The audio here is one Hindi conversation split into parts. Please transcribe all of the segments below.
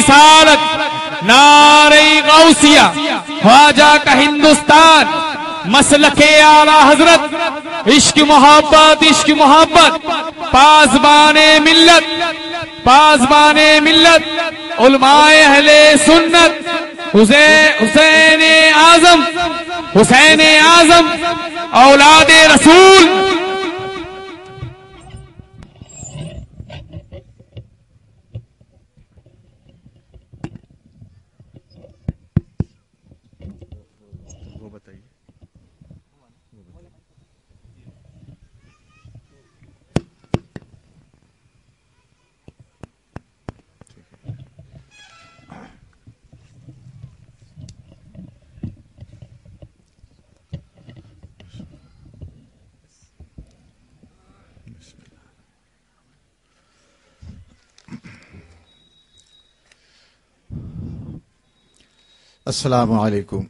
रिसालत नारे गौसिया, ख्वाजा का हिंदुस्तान मसल के आला हज़रत, इश्क मोहब्बत इश्क मोहब्बत पासबाने मिल्लत पासबाने मिल्लत, उलमाए अहले सुन्नत हुसैन आज़म हुसैन आज़म, औलाद रसूल वो बताइए अस्सलाम वालेकुम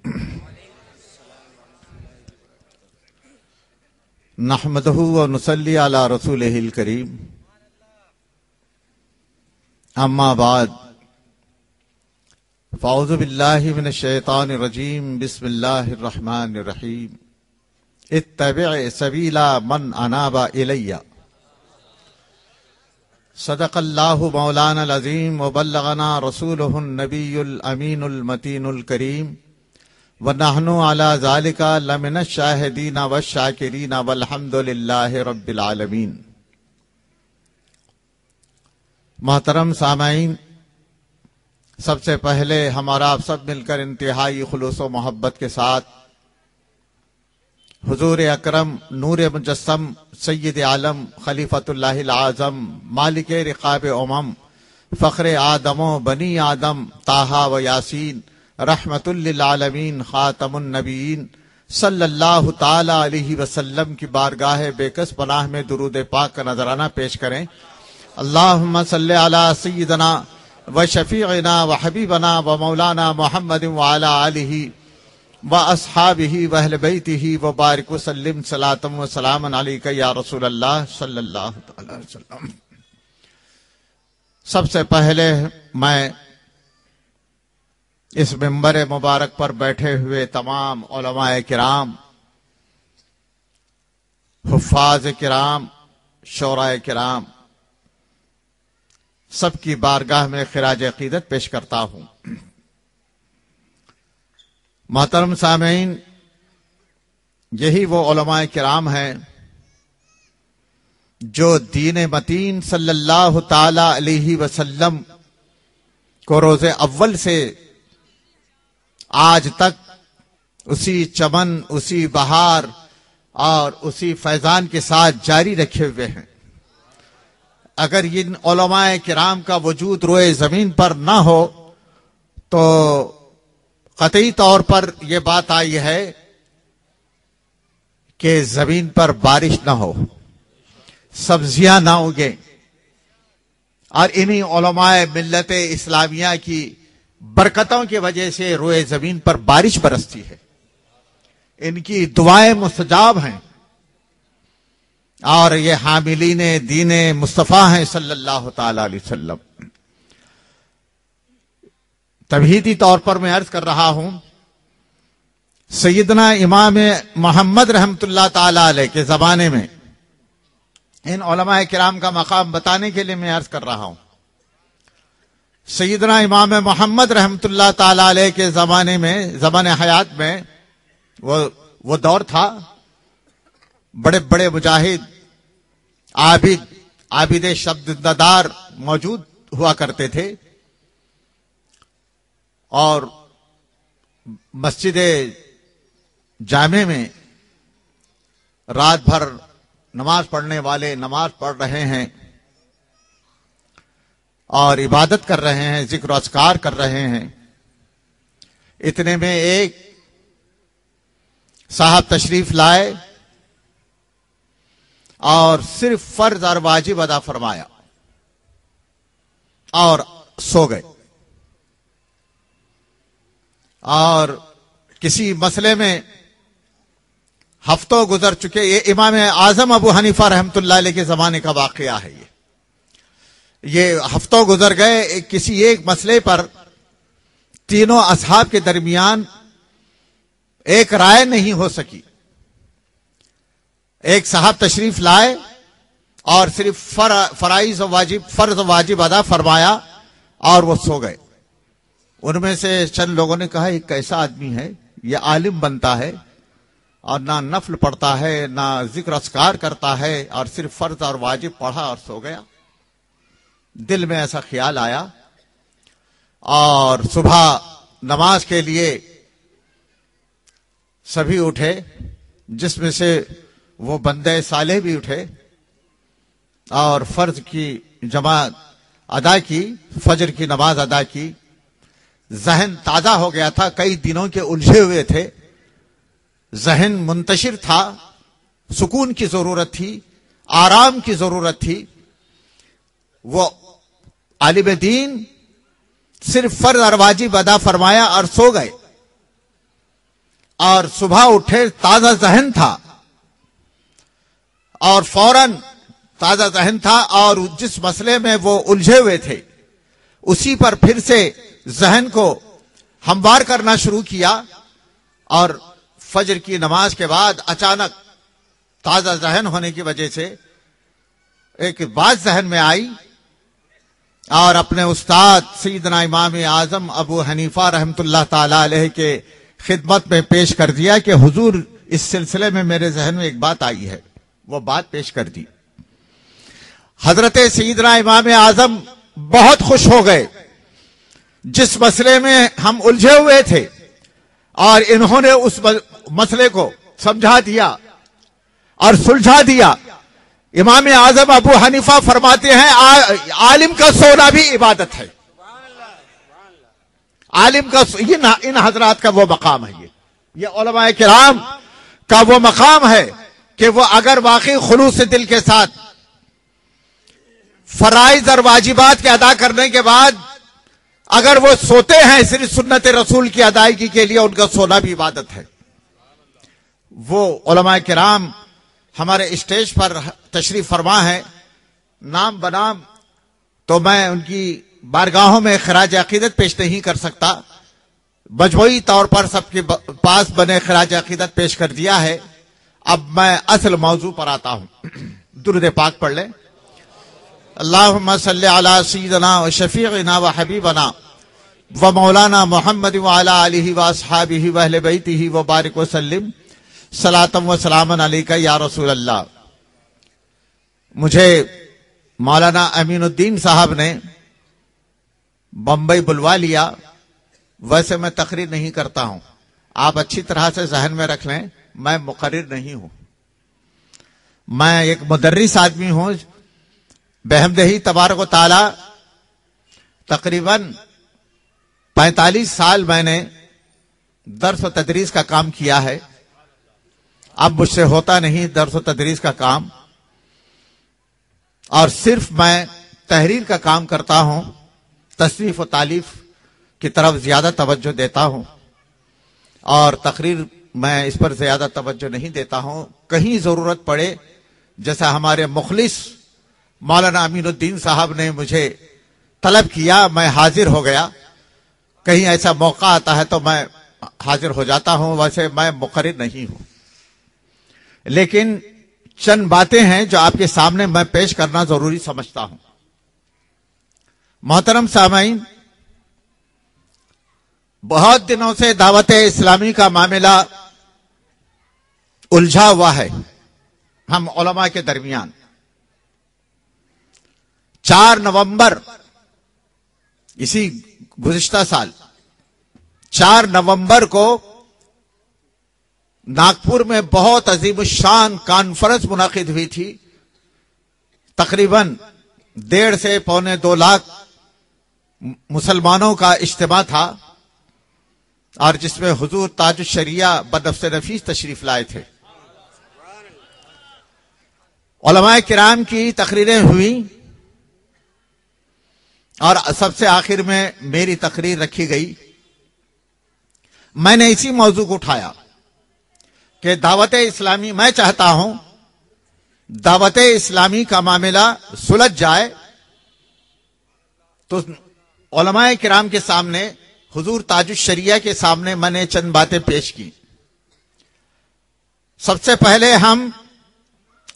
नहमदहू व नसल्ली अला रसूलिल करीम अम्मा बाद फ़ाउज़ु बिल्लाहि मिनश शैतानिर रजीम बिस्मिल्लाहिर रहमानिर रहीम इत्तबि' सबीला मन अनाबा इलैया सदक़ल्लाहु मौलाना अज़ीम व बल्लगना रसूलुहुन नबीयुल अमीनुल मतीनुल करीम। व नहनु अला ज़ालिका लमिन शाहिदीन व शाकिरीन वल्हम्दुलिल्लाहि रब्बिल मोहतरम सामाइन सबसे पहले हमारा आप सब मिलकर इंतहाई खुलूस मोहब्बत के साथ हुजूर अकरम, नूर मुजस्म सैद आलम खलीफतुल्लाह आज़म, मालिक रिकाब उमम, फ़ख्र आदमो बनी आदम, ताहा व यासीन रहमतुल्लिलालमीन ख़ातमुन्नबीन सल्लल्लाहु ताला अलैहि की बारगाह बेकस पनाह में दुरूद पाक का नजराना पेश करें। अल्लाहुम्मा सल्ले अला सय्यदना व शफीना व हबीबना व मौलाना मोहम्मद व अला आलिही व असहाबिही व अहल बैतिही व बारिक वसल्लम सलातम व सलामन अलैका या रसूल वसल्लम। सबसे पहले मैं इस मिंबर मुबारक पर बैठे हुए तमाम उलमाए किराम, हुफाज किराम शोराय किराम, सबकी बारगाह में खराज अकीदत पेश करता हूँ। मोहतरम सामीन, यही वो उलमाए किराम हैं जो दीन मतीन सल्लल्लाहु ताला अलैहि वसल्लम को रोज़े अव्वल से आज तक उसी चमन, उसी बहार और उसी फैजान के साथ जारी रखे हुए हैं। अगर इन उलमाए किराम का वजूद रोए ज़मीन पर ना हो तो कतई तौर पर यह बात आई है कि ज़मीन पर बारिश ना हो, सब्ज़ियाँ ना उगे, और इन्हीं उलमाए मिल्लत इस्लामिया की बरकतों की वजह से रोए ज़मीन पर बारिश बरसती है। इनकी दुआएँ मुस्तजाब हैं। और ये हामिलीन दीन मुस्तफ़ा हैं सल्लल्लाहु अलैहि वसल्लम। तबहीदी तौर पर मैं अर्ज़ कर रहा हूँ। सैदना इमाम मोहम्मद रहमतुल्लाह ताला के जमाने में इन किराम का मकाम बताने के लिए मैं अर्ज़ कर रहा हूँ। सैदना इमाम मोहम्मद रहमतुल्लाह ताला के जमाने में जमान हयात में वो वो दौर था। बड़े बड़े मुजाहिद, आबिद आबिद शब्ददार मौजूद हुआ करते थे। और मस्जिद जामे में रात भर नमाज़ पढ़ने वाले नमाज़ पढ़ रहे हैं और इबादत कर रहे हैं, ज़िक्र अस्कार कर रहे हैं। इतने में एक साहब तशरीफ़ लाए और सिर्फ़ फ़र्ज़ और वाजिब अदा फरमाया और सो गए। और किसी मसले में हफ्तों गुजर चुके ये इमाम आज़म अबू हनीफा रहमतुल्लाह के जमाने का वाक़ है ये। ये हफ्तों गुजर गए किसी एक मसले पर तीनों असहाब के दरमियान एक राय नहीं हो सकी। एक साहब तशरीफ़ लाए और सिर्फ़ फर, फराइज वाजिब फ़र्ज़ वाजिब अदा फरमाया और वो सो गए। उनमें से चंद लोगों ने कहा, एक कैसा आदमी है? ये आलिम बनता है और ना नफल पढ़ता है, ना ज़िक्र अस्कार करता है और सिर्फ़ फ़र्ज़ और वाजिब पढ़ा और सो गया। दिल में ऐसा ख्याल आया और सुबह नमाज़ के लिए सभी उठे, जिसमें से वो बंदे साले भी उठे और फ़र्ज़ की जमात अदा की, फजर की नमाज़ अदा की। जहन ताज़ा हो गया था, कई दिनों के उलझे हुए थे। जहन मुंतशिर था, सुकून की ज़रूरत थी, आराम की ज़रूरत थी। वो आलिम दीन सिर्फ़ फ़र्ज़ और वाजिब अदा फरमाया और सो गए। और सुबह उठे, ताज़ा जहन था। और फ़ौरन ताज़ा जहन था और जिस मसले में वो उलझे हुए थे, उसी पर फिर से जहन को हमवार करना शुरू किया और फजर की नमाज़ के बाद अचानक ताज़ा जहन होने की वजह से एक बात जहन में आई और अपने उस्ताद सईदना इमाम आज़म अबू हनीफा रहमतुल्लाह ताला के खिदमत में पेश कर दिया कि हुजूर इस सिलसिले में मेरे जहन में एक बात आई है। वो बात पेश कर दी। हज़रत सईदना इमाम आज़म बहुत खुश हो गए। जिस मसले में हम उलझे हुए थे और इन्होंने उस मसले को समझा दिया और सुलझा दिया। इमाम आज़म अबू हनीफा फरमाते हैं आ, आलिम का सोना भी इबादत है। आलिम का ये न, इन हजरात का वो मकाम है ये। ये किराम का वो मकाम है कि वो अगर वाकई खलूस दिल के साथ फराइज और वाजिबात के अदा करने के बाद अगर वो सोते हैं सिर्फ़ सुन्नत रसूल की अदायगी के लिए उनका सोना भी इबादत है। वो किराम हमारे स्टेज पर तशरीफ़ फरमा है। नाम बनाम तो मैं उनकी बारगाहों में खराज अकीदत पेश नहीं कर सकता। मजमूई तौर पर सबके पास बने खराज अकीदत पेश कर दिया है। अब मैं असल मौजू पर आता हूँ। दुरुद पाक पढ़ ले। अल्लाह सदना व शफीना व हबीबना व मौलाना मोहम्मद वाली व असहाबी वहल बैती व बारिक वसलम सलातम व सलामन अली का या रसूल अल्लाह मुझे मौलाना अमीनुद्दीन साहब ने बंबई बुलवा लिया। वैसे मैं तकरीर नहीं करता हूँ। आप अच्छी तरह से जहन में रख लें, मैं मुकर्र नहीं हूँ। मैं एक मुदर्रिस आदमी हूँ बहमदही तबारक ताला तकरीबन 45 साल मैंने दर्स व तदरीस का काम किया है। अब मुझसे होता नहीं दर्स व तदरीस का काम। और सिर्फ़ मैं तहरीर का काम करता हूँ, तशरीफ़ व तालीफ की तरफ़ ज़्यादा तवज्जो देता हूँ। और तकरीर मैं इस पर ज़्यादा तवज्जो नहीं देता हूँ। कहीं ज़रूरत पड़े, जैसा हमारे मुखलिस मौलाना अमीनुद्दीन साहब ने मुझे तलब किया, मैं हाजिर हो गया। कहीं ऐसा मौका आता है तो मैं हाजिर हो जाता हूँ, वैसे मैं मुखर नहीं हूँ। लेकिन चंद बातें हैं जो आपके सामने मैं पेश करना ज़रूरी समझता हूँ। मोहतरम सामाइन बहुत दिनों से दावत इस्लामी का मामला उलझा हुआ है, हम ओलमा के दरमियान। चार नवंबर, इसी गुजश्ता साल, चार नवंबर को नागपुर में बहुत अजीब शान कॉन्फ्रेंस मुनद हुई थी। तकरीबन डेढ़ से पौने दो लाख मुसलमानों का इज्तम था और जिसमें हुजूर ताज शरिया बदफ्स नफीस तशरीफ़ लाए थे। किराम की तकरीरें हुई। और सबसे आखिर में मेरी तकरीर रखी गई। मैंने इसी मौजू को उठाया कि दावत इस्लामी, मैं चाहता हूँ दावत इस्लामी का मामला सुलझ जाए। तो ओलमाए किराम के सामने, हुजूर ताजुश शरिया के सामने मैंने चंद बातें पेश की। सबसे पहले हम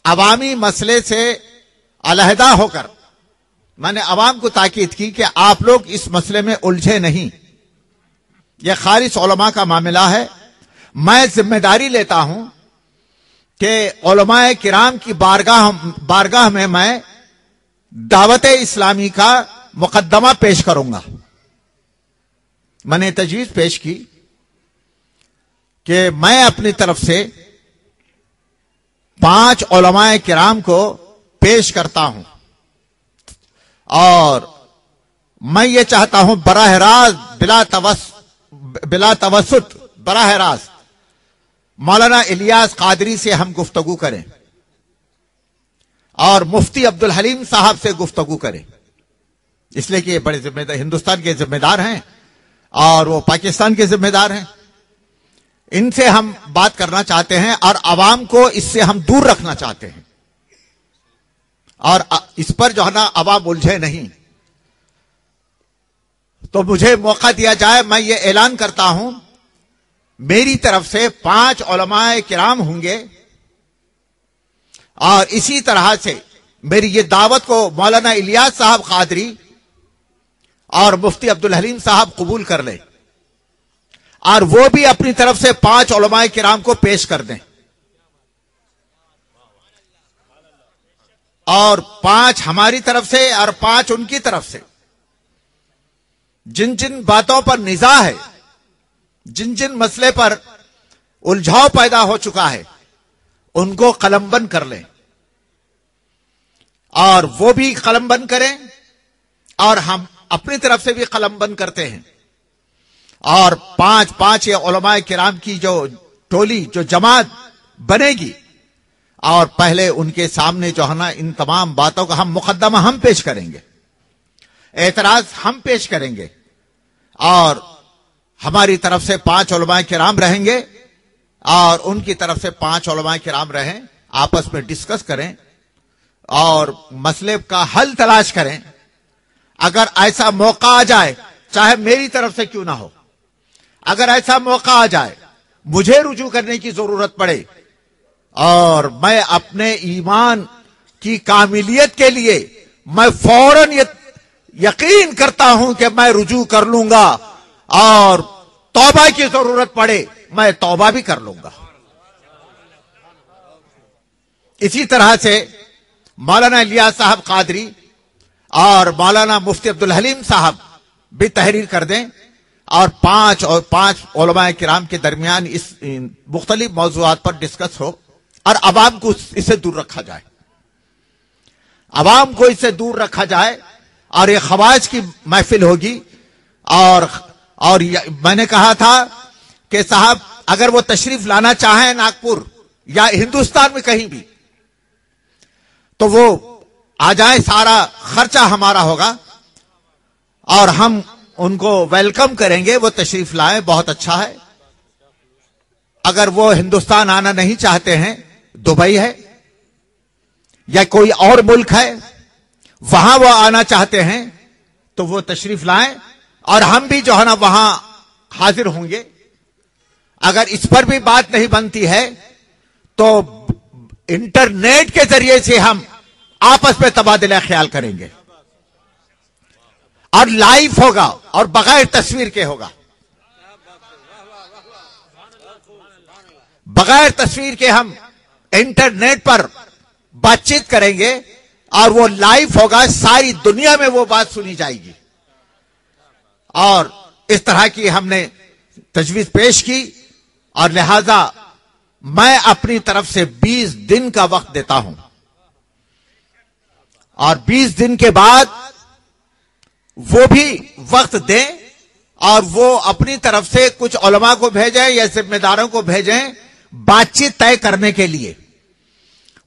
अवामी मसले से अलहदा होकर मैंने अवाम को ताकीद की कि आप लोग इस मसले में उलझे नहीं। यह खारिश ओलमा का मामला है। मैं ज़िम्मेदारी लेता हूँ कि ओलमाए किराम की बारगाह बारगाह में मैं दावत इस्लामी का मुकदमा पेश करूँगा। मैंने तजवीज पेश की कि मैं अपनी तरफ़ से पाँच ओलमाए किराम को पेश करता हूँ। और मैं ये चाहता हूँ बराह रास्त, बिला तवस, बिला तवसुत, बराह रास्त। मौलाना इलियास कादरी से हम गुफ्तगु करें और मुफ्ती अब्दुल हलीम साहब से गुफ्तगु करें। इसलिए कि बड़े जिम्मेदार, हिंदुस्तान के जिम्मेदार हैं और वो पाकिस्तान के जिम्मेदार हैं। इनसे हम बात करना चाहते हैं और आवाम को इससे हम दूर रखना चाहते हैं। और इस पर जो है ना आवाम उलझे नहीं। तो मुझे मौका दिया जाए, मैं ये ऐलान करता हूँ, मेरी तरफ़ से पाँच ओलमाए किराम होंगे, और इसी तरह से मेरी ये दावत को मौलाना इलियास साहब कादरी और मुफ्ती अब्दुल हलीम साहब कबूल कर ले, और वो भी अपनी तरफ़ से पाँच ओलमाए किराम को पेश कर दें। और पाँच हमारी तरफ़ से और पाँच उनकी तरफ़ से। जिन जिन बातों पर निजा है, जिन जिन मसले पर उलझाव पैदा हो चुका है, उनको कलमबंद कर लें। और वो भी कलमबंद करें और हम अपनी तरफ़ से भी कलमबंद करते हैं। और पाँच पाँच ये ओलमाए किराम की जो टोली, जो जमात बनेगी और पहले उनके सामने जो है ना, इन तमाम बातों का हम मुकदमा हम पेश करेंगे। एतराज़ हम पेश करेंगे। और हमारी तरफ़ से पाँच ओलमाए किराम रहेंगे और उनकी तरफ़ से पाँच ओलमाए किराम रहें, आपस में डिस्कस करें और मसले का हल तलाश करें। अगर ऐसा मौका आ जाए, चाहे मेरी तरफ़ से क्यों ना हो, अगर ऐसा मौका आ जाए, मुझे रुजू करने की ज़रूरत पड़े और मैं अपने ईमान की कामिलियत के लिए, मैं फ़ौरन ये यकीन करता हूँ कि मैं रुजू कर लूँगा और तौबा की ज़रूरत पड़े, मैं तौबा भी कर लूँगा। इसी तरह से मौलाना लिया साहब कादरी और मौलाना मुफ्ती अब्दुल हलीम साहब भी तहरीर कर दें और पाँच और पाँच ओलमा किराम के दरमियान इस मुख्तलिफ़ मौजूद पर डिस्कस हो। और अवाम को इससे दूर रखा जाए। अवाम को इससे दूर रखा जाए और ये खवाज की महफिल होगी। और और मैंने कहा था कि साहब, अगर वो तशरीफ़ लाना चाहें नागपुर या हिंदुस्तान में कहीं भी तो वो आ जाए, सारा खर्चा हमारा होगा और हम उनको वेलकम करेंगे, वो तशरीफ़ लाए, बहुत अच्छा है। अगर वो हिंदुस्तान आना नहीं चाहते हैं दुबई है। या कोई और मुल्क है, वहाँ वो आना चाहते हैं तो वो तशरीफ़ लाएँ, और हम भी जो है ना वहाँ हाजिर होंगे। अगर इस पर भी बात नहीं बनती है तो इंटरनेट के ज़रिए से हम आपस में तबादला ख्याल करेंगे। और लाइव होगा, और बगैर तस्वीर के होगा। बगैर तस्वीर के हम इंटरनेट पर बातचीत करेंगे और वो लाइव होगा, सारी दुनिया में वो बात सुनी जाएगी। और इस तरह की हमने तजवीज पेश की और लिहाजा मैं अपनी तरफ़ से 20 दिन का वक्त देता हूँ। और 20 दिन के बाद वो भी वक्त दें और वो अपनी तरफ़ से कुछ ओलमा को भेजें या जिम्मेदारों को भेजें बातचीत तय करने के लिए।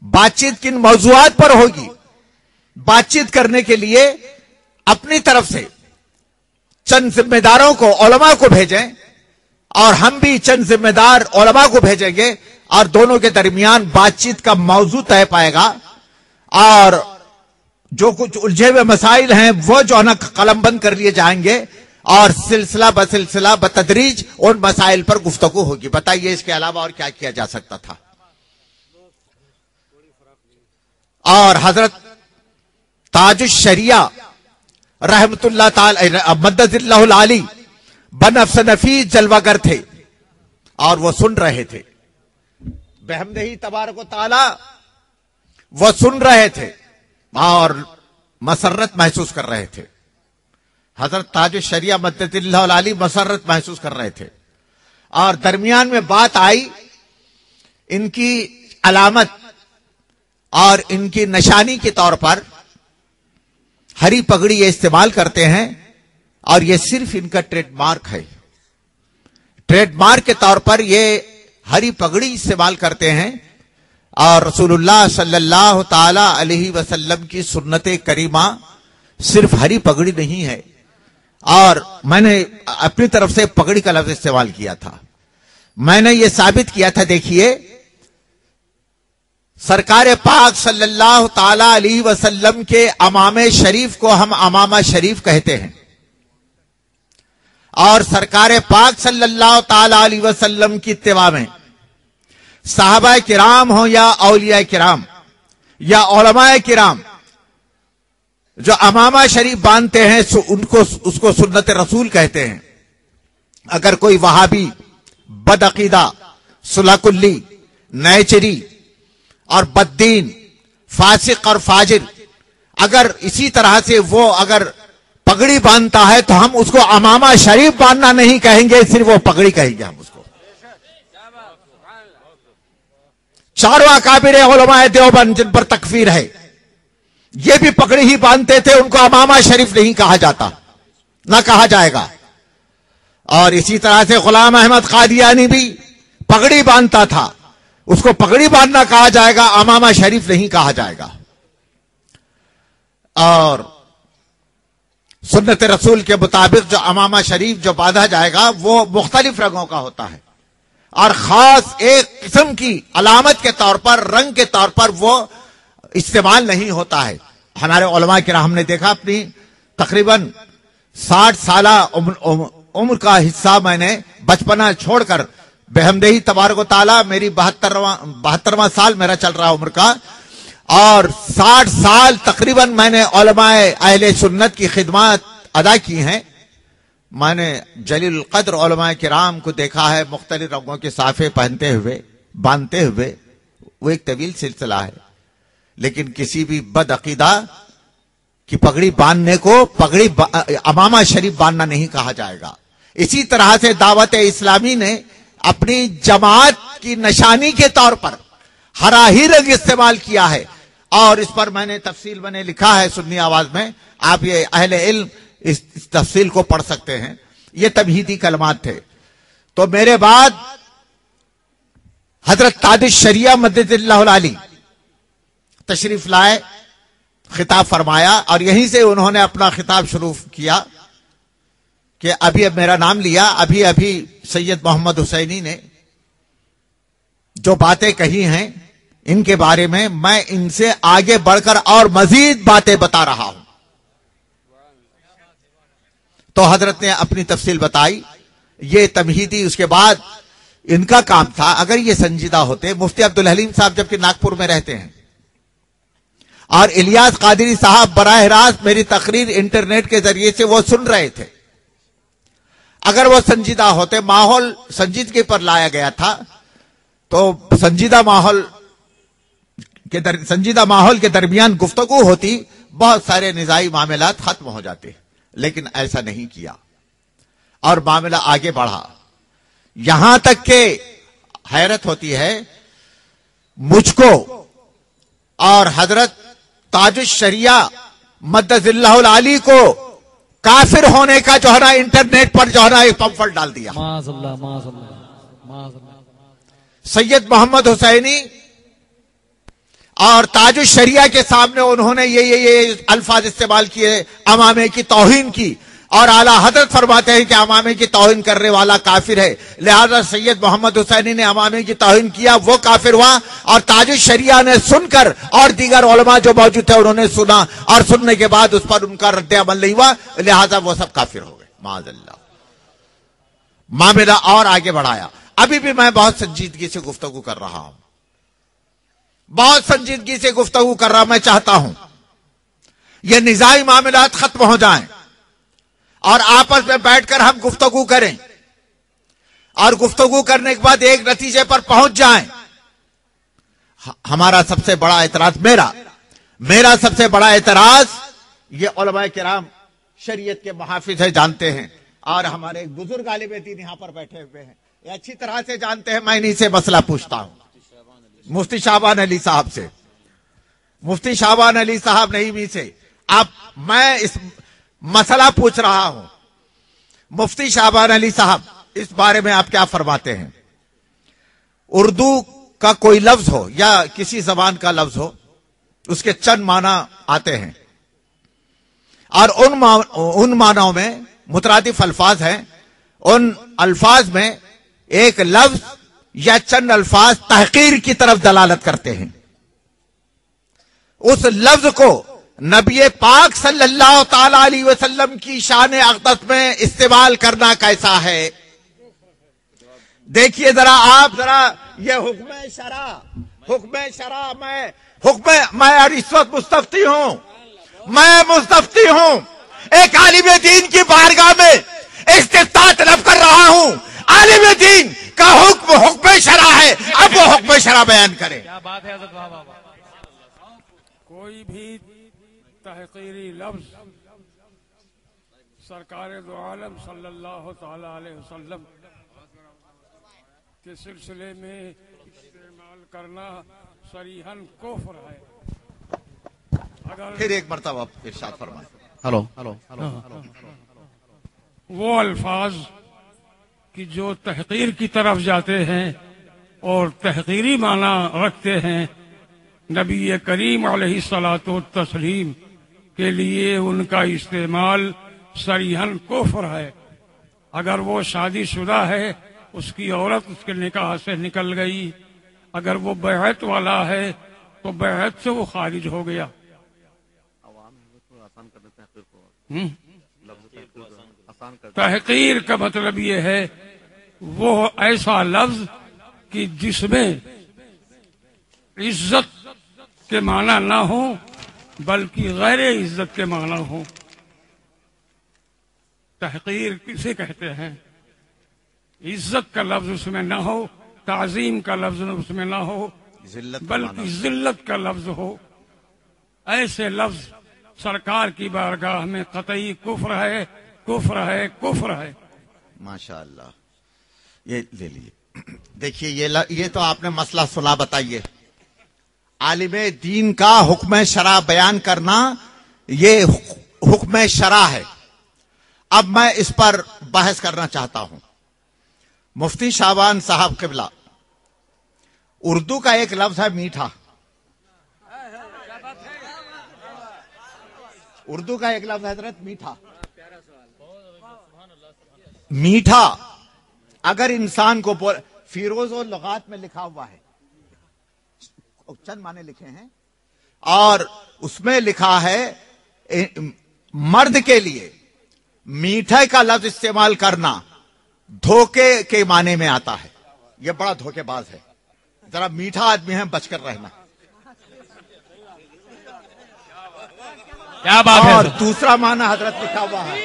बातचीत किन मौजूद पर होगी? बातचीत करने के लिए अपनी तरफ़ से चंद जिम्मेदारों को ओलमा को भेजें और हम भी चंद जिम्मेदार ओलमा को भेजेंगे और दोनों के दरमियान बातचीत का मौजू तय पाएगा। और जो कुछ उलझे हुए मसाइल हैं, वो जो है कलम बंद कर लिए जाएँगे और सिलसिला ब सिलसिला बतदरीज उन मसाइल पर गुफ्तगु होगी। बताइए इसके अलावा और क्या किया जा सकता था? और हज़रत ताज शरिया रहमतुल्लाह मदजिल्लाली बन अफसनफी जलवागर थे और वो सुन रहे थे। बहमदही तबारक ताला वो सुन रहे थे और मसरत महसूस कर रहे थे। हज़रत ताज शरिया मदतिल्लाली मसरत महसूस कर रहे थे। और दरमियान में बात आई, इनकी अलामत और इनकी निशानी के तौर पर हरी पगड़ी ये इस्तेमाल करते हैं और ये सिर्फ़ इनका ट्रेडमार्क है। ट्रेडमार्क के तौर पर ये हरी पगड़ी इस्तेमाल करते हैं और रसूलुल्लाह सल्लल्लाहु ताला अलैहि वसल्लम की सुन्नत करीमा सिर्फ़ हरी पगड़ी नहीं है। और मैंने अपनी तरफ़ से पगड़ी का लफ्ज इस्तेमाल किया था। मैंने ये साबित किया था, देखिए सरकार पाक सल्लल्लाहु ताला अलैहि वसल्लम के अमाम शरीफ को हम अमामा शरीफ कहते हैं। और सरकार पाक सल्लल्लाहु ताला अलैहि वसल्लम की इत्तेवा में साहबा किराम हो या औलिया किराम या ओलमाए किराम जो अमामा शरीफ बांधते हैं उनको उसको सुन्नत रसूल कहते हैं। अगर कोई वहाबी, बदअकीदा, सुलाकुल्ली, नैचरी और बद्दीन, फासिक और फाजिर। अगर इसी तरह से वो अगर पगड़ी बांधता है तो हम उसको अमामा शरीफ बांधना नहीं कहेंगे, सिर्फ़ वो पगड़ी कहेंगे हम उसको। चारों अकाबिर देवबंद जिन पर तकफीर है, ये भी पगड़ी ही बांधते थे, उनको अमामा शरीफ नहीं कहा जाता, ना कहा जाएगा। और इसी तरह से गुलाम अहमद कादियानी भी पगड़ी बांधता था। उसको पगड़ी बांधना कहा जाएगा अमामा शरीफ नहीं कहा जाएगा। और सुन्नत रसूल के मुताबिक जो अमामा शरीफ जो बांधा जाएगा वो मुख्तलिफ़ रंगों का होता है। और खास एक किस्म की अलामत के तौर पर रंग के तौर पर वो इस्तेमाल नहीं होता है। हमारे ओलमा के हमने देखा अपनी तकरीबन साठ साल उम्र, उम्र का हिस्सा मैंने बचपना छोड़कर बेहमदेही तबारक ताला मेरी बहत्तरवा बहत्तरवा साल मेरा चल रहा उम्र का। और साठ साल तकरीबन मैंने अहले सुन्नत की खिदमत अदा की हैं। मैंने जलील कद्र किराम को देखा है मुख्तलि रंगों के साफे पहनते हुए, बांधते हुए, वो एक तवील सिलसिला है। लेकिन किसी भी बदअकीदा की पगड़ी बांधने को, पगड़ी अमामा शरीफ बांधना नहीं कहा जाएगा। इसी तरह से दावत इस्लामी ने अपनी जमात की निशानी के तौर पर हरा ही रंग इस्तेमाल किया है। और इस पर मैंने तफसील मैंने लिखा है सुन्नी आवाज़ में। आप ये अहले इल्म इस, इस तफसील को पढ़ सकते हैं। ये तबहीदी कलमात थे। तो मेरे बाद हज़रत तादिश शरिया मददी तशरीफ़ लाए खिताब फरमाया और यहीं से उन्होंने अपना खिताब शुरू किया। कि अभी अब मेरा नाम लिया, अभी अभी सैयद मोहम्मद हुसैनी ने जो बातें कही हैं, इनके बारे में मैं इनसे आगे बढ़कर और मजीद बातें बता रहा हूँ। तो हज़रत ने अपनी तफसील बताई। ये तमहीदी, उसके बाद इनका काम था, अगर ये संजीदा होते, मुफ्ती अब्दुल हलीम साहब जबकि नागपुर में रहते हैं। और इलियास कादरी साहब बराह रास्त मेरी तकरीर इंटरनेट के ज़रिए से वो सुन रहे थे। अगर वो संजीदा होते माहौल संजीदगी पर लाया गया था तो संजीदा माहौल के दर, संजीदा माहौल के दरमियान गुफ्तगु होती बहुत सारे निजाई मामला खत्म हो जाते लेकिन ऐसा नहीं किया। और मामला आगे बढ़ा। यहाँ तक के हैरत होती है मुझको और हज़रत ताज शरिया मदजिल्लाली को काफिर होने का जो है ना इंटरनेट पर जो है ना एक पंफल डाल दिया। सैयद मोहम्मद हुसैनी और ताज शरिया के सामने उन्होंने ये ये ये अल्फाज इस्तेमाल किए अमामे की तोहिन की। और आला हज़रत फरमाते हैं कि अमामे की तोहिन करने वाला काफिर है। लिहाजा सैयद मोहम्मद हुसैनी ने अमामे की तोहिन किया, वो काफिर हुआ और ताज शरिया ने सुनकर और दीगर ओलमा जो मौजूद थे उन्होंने सुना और सुनने के बाद उस पर उनका रद्द अमल नहीं हुआ, लिहाजा वो सब काफिर हो गए। माजल्ला मामला और आगे बढ़ाया। अभी भी मैं बहुत संजीदगी से गुफ्तगु कर रहा हूँ। बहुत संजीदगी से गुफ्तगु कर रहा मैं चाहता हूँ यह निजाई मामला खत्म हो जाएँ। और आपस में बैठकर हम गुफ्तगु करें। और गुफ्तगु करने के बाद एक नतीजे पर पहुँच जाएँ। हमारा सबसे बड़ा एतराज़ मेरा। मेरा सबसे बड़ा एतराज़, ये कराम शरीयत के मुहाफिज है, जानते हैं। और हमारे एक बुज़ुर्ग आलिम दीन यहाँ पर बैठे हुए हैं। ये अच्छी तरह से जानते हैं, मैं इन्हीं से मसला पूछता हूँ। मुफ्ती शाहबान अली साहब से। मुफ्ती शाहबान अली साहब नहीं भी से आप मैं इस मसला पूछ रहा हूँ। मुफ्ती शाहबान अली साहब इस बारे में आप क्या फरमाते हैं? उर्दू का कोई लफ्ज हो या किसी जबान का लफ्ज हो उसके चंद माना आते हैं। और उन मा, उन मानाओं में मुतरदिफ अल्फाज हैं। उन अल्फाज में एक लफ्ज या चंद अल्फाज तहकीर की तरफ़ दलालत करते हैं। उस लफ्ज को नबी पाक सल्लल्लाहु अलैहि वसल्लम की शान अकदस में इस्तेमाल करना कैसा है? देखिए जरा आप, जरा ये हुक्म शरा हुक्म शरा, मैं, हुक्म, मैं वक्त मुस्तफ्ती हूँ। मैं मुस्तफ्ती हूँ। एक आलिम दीन की बारगाह में इस्ता तलब कर रहा हूँ। आलिम दीन का हुक्म हुक्म शरा है। अब वो हुक्म शरा बयान करें। क्या बात है कोई भी तहकीरी लफ्ज। सरकार दो आलम सल्लल्लाहु अलैहि वसल्लम के सिलसिले में इस्तेमाल करना सरीहन कोफर है। अगर फिर एक मरतबा इरशाद फरमाए। हेलो। हेलो हेलो वो अल्फाज कि जो तहकीर की तरफ़ जाते हैं और तहकीरी माना रखते हैं नबी करीम सलात तस्लीम के लिए उनका इस्तेमाल सरीहन कोफर है। अगर वो शादीशुदा है, उसकी औरत उसके निकाह से निकल गई। अगर वो बेहत वाला है तो बेहत से वो खारिज हो गया। हम्म। तहकीर का मतलब ये है, वो ऐसा लफ्ज कि जिसमें इज़्ज़त के माना ना हो बल्कि गैर इज़्ज़त के माना हो। तहकीर किसे कहते हैं? इज़्ज़त का लफ्ज उसमें ना हो ताजीम का लफ्ज उसमें ना हो बल्कि जिल्लत का लफ्ज हो। ऐसे लफ्ज सरकार की बारगाह में कतई कुफ्र है कुफ्र है कुफ्र है। माशा ये ले लीजिए। देखिए ये ये तो आपने मसला सुना बताइए। आलिम दीन का हुक्म शरा बयान करना, ये हुक्म शरा है। अब मैं इस पर बहस करना चाहता हूँ। मुफ्ती शाहबान साहब किबला। उर्दू का एक लफ्ज है मीठा। उर्दू का एक लफ्ज हज़रत मीठा। मीठा। अगर इंसान को फिरोज और लगात में लिखा हुआ है। चंद माने लिखे हैं और उसमें लिखा है मर्द के लिए मीठे का लफ्ज इस्तेमाल करना धोखे के माने में आता है। यह बड़ा धोखेबाज है। जरा मीठा आदमी है बचकर रहना। क्या बात और है दूसरा माना हज़रत लिखा हुआ है।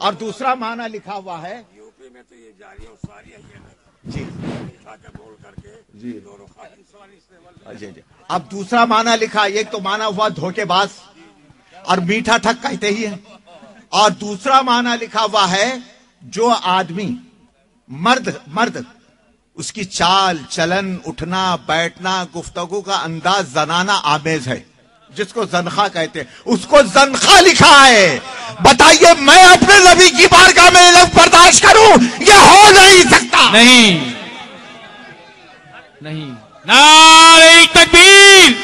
और दूसरा माना लिखा हुआ है में तो ये जारी और सारी है जी। बोल करके जी। जी जी। अब दूसरा माना लिखा एक तो माना हुआ धोखेबाज और मीठा ठक कहते ही है। और दूसरा माना लिखा हुआ है जो आदमी मर्द मर्द उसकी चाल चलन उठना बैठना गुफ्तगु का अंदाज जनाना आमेज है। जिसको जनखा कहते हैं उसको जनखा लिखा है। बताइए मैं अपने नबी की बारगाह में लफ्ज बर्दाश्त करूँ? यह हो नहीं सकता। नहीं। नहीं। नारे तकबीर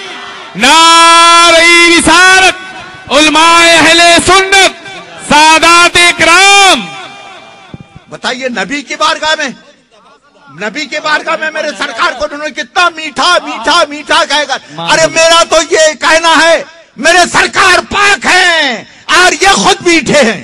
नारी रिसालत उलमाए अहले सुन्नत सादात इकराम। बताइए नबी की बारगाह में नबी के बार का मैं मेरे सरकार को उन्होंने कितना मीठा मीठा मीठा कहकर अरे मेरा तो ये कहना है मेरे सरकार पाक है और ये खुद मीठे हैं।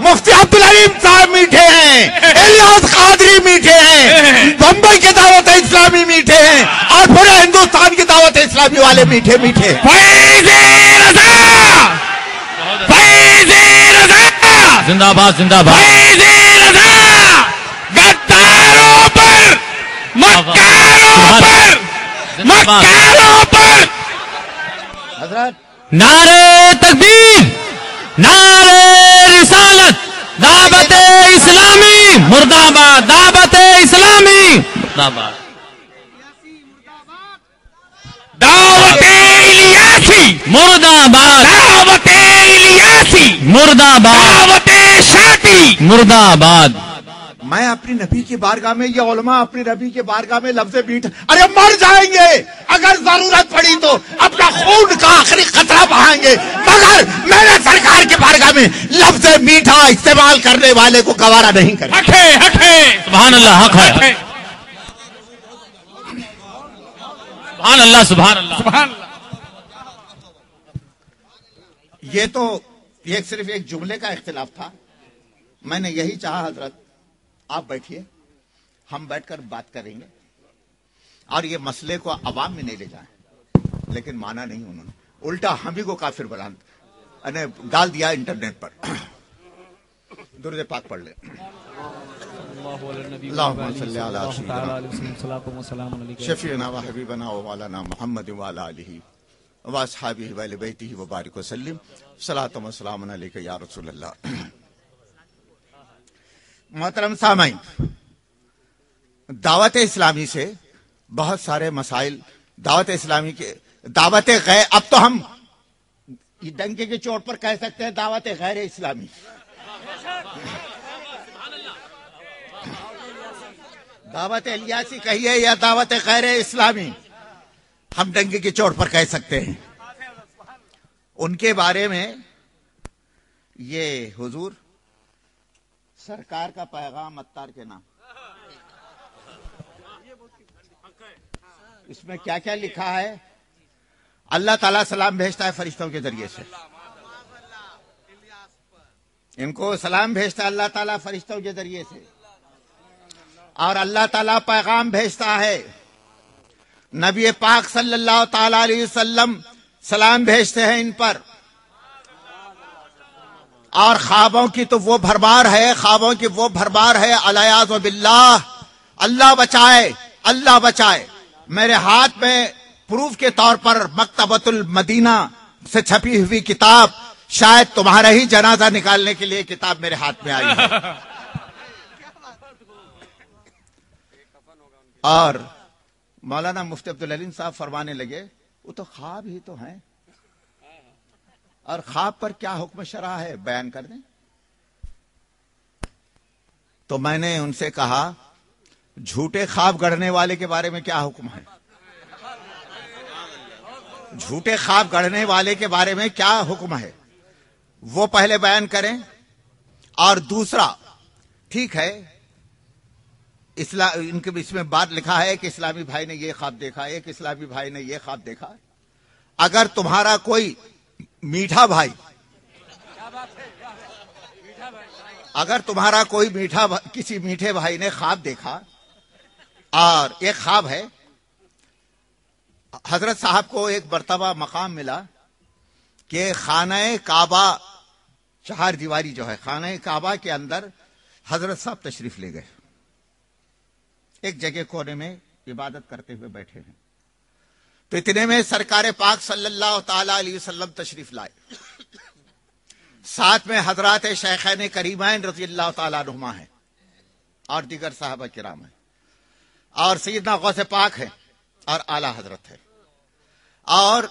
मुफ्ती अब्दुल अलीम साहब मीठे हैं इलियास कादरी मीठे हैं बम्बई के दावत है इस्लामी मीठे हैं और पूरे हिंदुस्तान की दावत है इस्लामी वाले मीठे मीठे। जिंदाबाद जिंदाबाद। गद्दारों पर मक्कारों पर मक्कारों पर हज़रत। नारे तकबीर नारे रिसालत दावत इस्लामी मुर्दाबाद दावत इस्लामी। मुर्दाबाद। दावत इलियासी। मुर्दाबाद। दावत इलियासी। मुर्दाबाद। दावत शाती। मुर्दाबाद। मैं अपनी नबी की बारगाह में ये उलमा अपनी नबी के बारगाह में लफ्ज मीठ अरे मर जाएँगे। अगर ज़रूरत पड़ी तो अपना खून का आखिरी खतरा बहाएँगे। मगर मेरे सरकार के बारगाह में लफ्ज मीठा इस्तेमाल करने वाले को गवारा नहीं करें। अल्लाह हक। है। अल्लाह अल्लाह ये तो एक सिर्फ़ एक जुमले का इख्तिलाफ था। मैंने यही चाहा हज़रत। आप बैठिए हम बैठकर बात करेंगे। और ये मसले को आवाम में नहीं ले जाए लेकिन माना नहीं उन्होंने। उल्टा हम ही को काफिर बना अने डाल दिया इंटरनेट पर। दुर्द पाक पढ़ ले। शफीना व हबीबना व मौलाना मोहम्मद व अला आलिहि व असहाबिहि व अहले बैतिहि व बारिक वसल्लम सलातु व सलामुन अलैका या रसूल मोहतरम सामाइन, दावत इस्लामी से बहुत सारे मसाइल, दावत इस्लामी के, दावत गैर, अब तो हम डंके के चोट पर कह सकते हैं दावत गैर इस्लामी। दावत इलियासी कहिए या दावत गैर इस्लामी? हम डंके की चोट पर कह सकते हैं। उनके बारे में ये हुजूर सरकार का पैगाम अत्तार के नाम। इसमें क्या क्या लिखा है? अल्लाह ताला सलाम भेजता है फरिश्तों के ज़रिए से। इनको सलाम भेजता है अल्लाह ताला फरिश्तों के ज़रिए से। और अल्लाह ताला पैगाम भेजता है। नबी पाक सल्लल्लाहु अलैहि वसल्लम सलाम भेजते हैं इन पर। और ख्वाबों की तो वो भरमार है, ख्वाबों की वो भरमार है, अलायाज बिल्लाह। अल्लाह बचाए अल्लाह बचाए। मेरे हाथ में प्रूफ के तौर पर मकतबतुल मदीना से छपी हुई किताब, शायद तुम्हारा ही जनाजा निकालने के लिए किताब मेरे हाथ में आई है। और मौलाना मुफ्ती अब्दुल अलीम साहब फरमाने लगे, वो तो ख्वाब ही तो हैं। और ख्वाब पर क्या हुक्म शरा है, बयान कर दें। तो मैंने उनसे कहा, झूठे ख्वाब गढ़ने वाले के बारे में क्या हुक्म है? झूठे ख्वाब गढ़ने वाले के बारे में क्या हुक्म है? वो पहले बयान करें। और दूसरा, ठीक है इस्लाम इनके इसमें बात लिखा है कि इस्लामी भाई ने ये ख्वाब देखा, एक इस्लामी भाई ने ये ख्वाब देखा। अगर तुम्हारा कोई मीठा भाई। अगर तुम्हारा कोई मीठा किसी मीठे भाई ने ख्वाब देखा, और एक ख्वाब है, हज़रत साहब को एक मरतबा मकाम मिला कि खाना काबा, चार दीवारी जो है, खाना काबा के अंदर हज़रत साहब तशरीफ़ ले गए। एक जगह कोने में इबादत करते हुए बैठे हैं। तो इतने में सरकार पाक सल्लल्लाहु अलैहि वसल्लम तशरीफ़ लाए। साथ में हज़रत शेखैन करीमैन रज़ी अल्लाह ताला नुमा है, और दीगर साहबा किराम है, और सैदना गौसे पाक है, और आला हज़रत है। और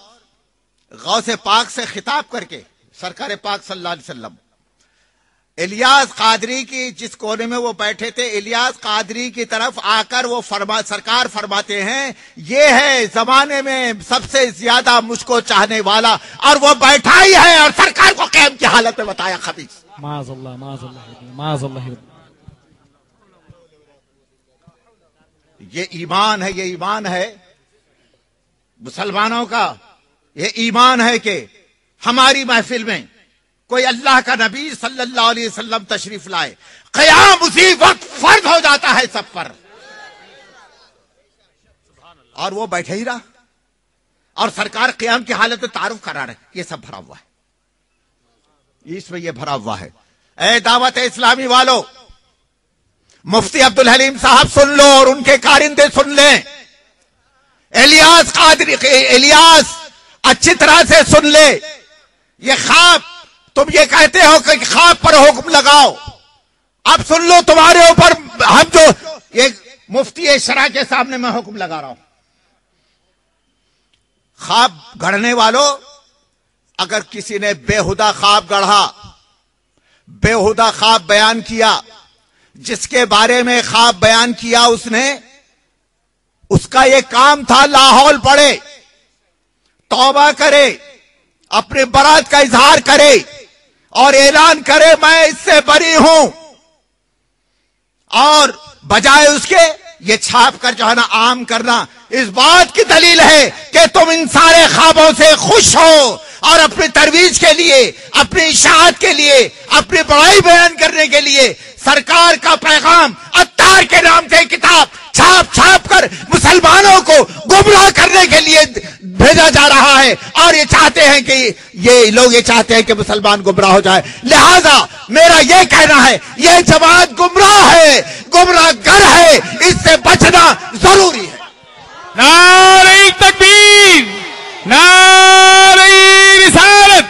गौसे पाक से खिताब करके सरकार पाक सल्लल्लाहु अलैहि वसल्लम इलियास कादरी की जिस कोने में वो बैठे थे इलियास कादरी की तरफ़ आकर वो फरमा सरकार फरमाते हैं ये है जमाने में सबसे ज़्यादा मुझको चाहने वाला। और वो बैठा ही है और सरकार को कैम की हालत में बताया माजल्ला माजल्ला माजल्ला ये ईमान है ये ईमान है मुसलमानों का। ये ईमान है कि हमारी महफिल में कोई अल्लाह का नबी सल्लल्लाहु अलैहि वसल्लम तशरीफ़ लाए। कयाम उसी वक्त फ़र्ज़ हो जाता है सब पर। और वो बैठे ही रहा। और सरकार क्याम की हालत तारुफ करा रहे ये सब भरा हुआ है। इसमें ये भरा हुआ है। ए दावत इस्लामी वालों, मुफ्ती अब्दुल हलीम साहब सुन लो और उनके कारिंदे सुन लें। एलियास कादरी एलियास, अच्छी तरह से सुन ले। ये खाब तुम ये कहते हो कि खाब पर हुक्म लगाओ। अब सुन लो तुम्हारे ऊपर हम जो ये मुफ्ती शरा के सामने मैं हुक्म लगा रहा हूँ। खाब गढ़ने वालों, अगर किसी ने बेहुदा खाब गढ़ा, बेहुदा खाब बयान किया, जिसके बारे में खाब बयान किया उसने, उसका ये काम था लाहौल पड़े तौबा करे, अपने बरात का इजहार करे। और ऐलान करे मैं इससे बरी हूँ। और बजाय उसके, ये छाप कर जो है ना, आम करना, इस बात की दलील है कि तुम इन सारे ख्वाबों से खुश हो और अपनी तरवीज के लिए, अपनी इशात के लिए, अपनी बड़ाई बयान करने के लिए सरकार का पैगाम, अत्तार के नाम से किताब छाप छाप कर मुसलमानों को गुमराह करने के लिए भेजा जा रहा है और ये चाहते हैं कि ये लोग ये चाहते हैं कि मुसलमान गुमराह हो जाए। लिहाजा मेरा ये कहना है ये जमात गुमराह है गुमराह गर है इससे बचना ज़रूरी है। नारे तकबीर नारे रिसालत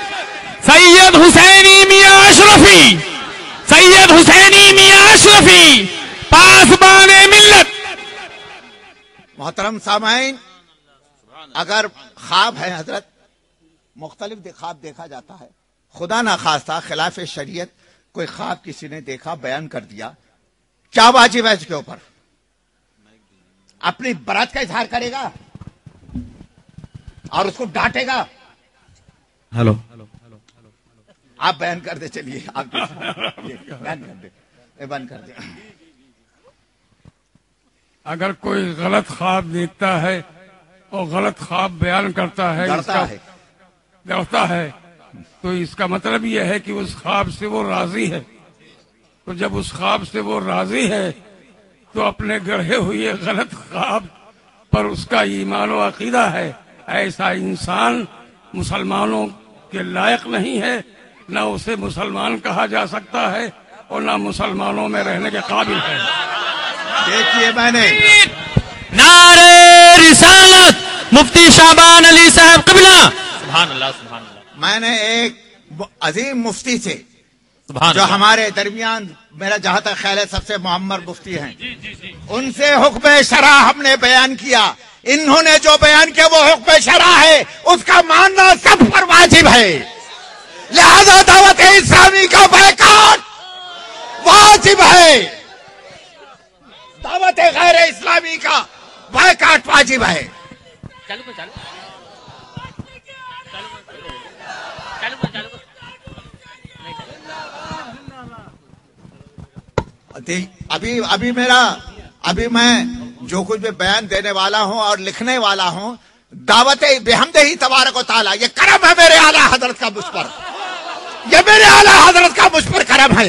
सैयद हुसैनी मियाँ अशरफी सैयद हुसैनी मियाँ अशरफी पासबान मिल्लत। मोहतरम सामाइन अगर ख्वाब है हज़रत मुख्तलिफ़ ख्वाब देखा जाता है। खुदा ना खास्ता खिलाफ शरीयत कोई ख्वाब किसी ने देखा बयान कर दिया क्या वाजिब है इसके ऊपर? अपनी बरात का इजहार करेगा? और उसको डांटेगा? हेलो। आप बयान कर दे चलिए आप बयान कर दे। बयान कर दे। अगर कोई गलत ख्वाब देखता है और गलत ख्वाब बयान करता है डरता है। डरता है। तो इसका मतलब यह है कि उस ख्वाब से वो राज़ी है। तो जब उस ख्वाब से वो राज़ी है तो अपने गढ़े हुए गलत ख्वाब पर उसका ईमान व अकीदा है। ऐसा इंसान मुसलमानों के लायक नहीं है। न उसे मुसलमान कहा जा सकता है और न मुसलमानों में रहने के काबिल है। देखिए मैंने मुफ्ती शाबान अली साहब कबिला। सुभान अल्लाह सुभान अल्लाह मैंने एक अजीम मुफ्ती से जो हमारे दरमियान मेरा जहाँ तक ख्याल है सबसे मोहम्मद मुफ्ती हैं। उनसे हुक्म शरा हमने बयान किया। इन्होंने जो बयान किया वो हुक्म शरा है। उसका मानना सब पर वाजिब है। लिहाजा दावत इस्लामी का बैकाट वाजिब है। दावत गैर इस्लामी का बैकाट वाजिब है। अभी अभी मेरा, अभी मैं जो कुछ भी बयान देने वाला हूँ और लिखने वाला हूँ, दावत, बेहमदही तबारक व ताला, ये करम है मेरे आला हज़रत का मुझ पर। ये मेरे आला हज़रत का मुझ पर करम है।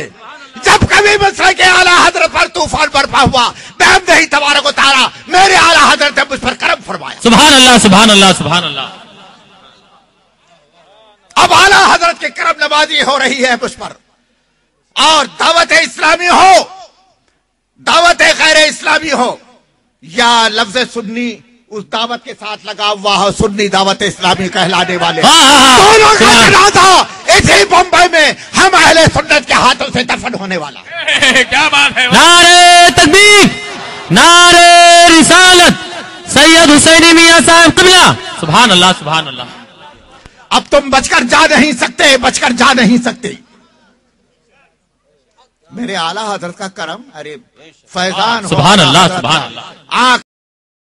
जब कभी मसले के आला हज़रत पर तूफ़ान बर्फा हुआ बेहमदही तबारक व ताला मेरे आला हज़रत ने मुझ पर करम फरमाया। सुभान अल्लाह सुभान अल्लाह सुभान अल्लाह अब आला हज़रत की करम नवाजी हो रही है मुझ पर। और दावत इस्लामी हो दावत खैर इस्लामी हो या लफ्ज सुन्नी उस दावत के साथ लगा हुआ हो सुन्नी दावत इस्लामी कहलाने वाले। हाँ, हाँ, हाँ। दोनों का सुभान। जनाजा इसी मुंबई में हम अहले सुन्नत के हाथों से दफन होने वाला। है क्या बात है। नारे तकबीर। नारे रिसालत सैयद हुसैनी मियाँ साहब कबिला। सुबह अल्लाह सुबह अल्लाह अब तुम बचकर जा नहीं सकते बचकर जा नहीं सकते। मेरे आला हज़रत का करम अरे फैजान सुबह अल्लाह, सुबह सुभान अल्लाह। आँख